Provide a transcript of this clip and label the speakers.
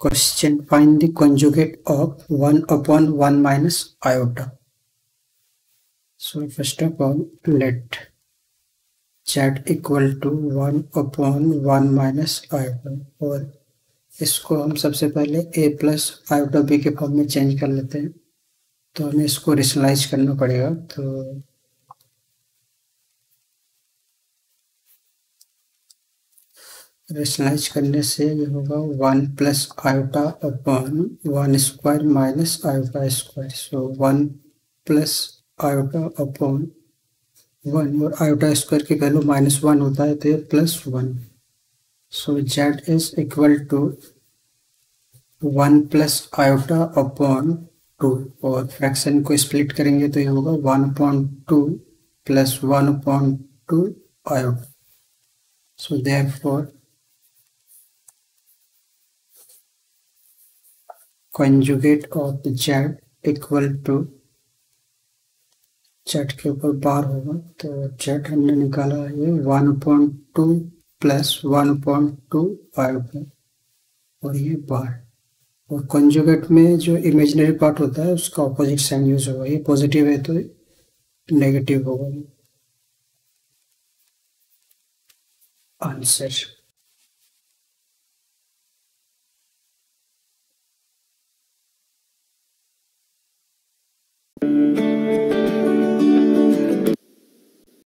Speaker 1: question find the conjugate of 1 upon 1 minus iota. So first of all let z equal to 1 upon 1 minus iota और इसको हम सबसे पहले a plus iota B के form में change कर लेते हैं तो हमें इसको रेशनलाइज करना पड़ेगा तो रेशनलाइज करने से ये होगा one plus iota upon one square minus iota square so one plus iota upon one और आयोटा स्क्वायर की वैल्यू माइनस वन होता है तो ये plus one so Z is equal to one plus iota upon two और fraction को split करेंगे तो ये होगा one upon two plus one upon two iota so therefore conjugate of z equal to z के ऊपर बार होगा तो z हमने निकाला है one point two plus one point two five है, और ये बार। और कंजुगेट में जो इमेजिनरी पार्ट होता है, उसका ऑपोजिट साइन यूज़ होगा। ये पॉजिटिव है तो नेगेटिव होगा। Answer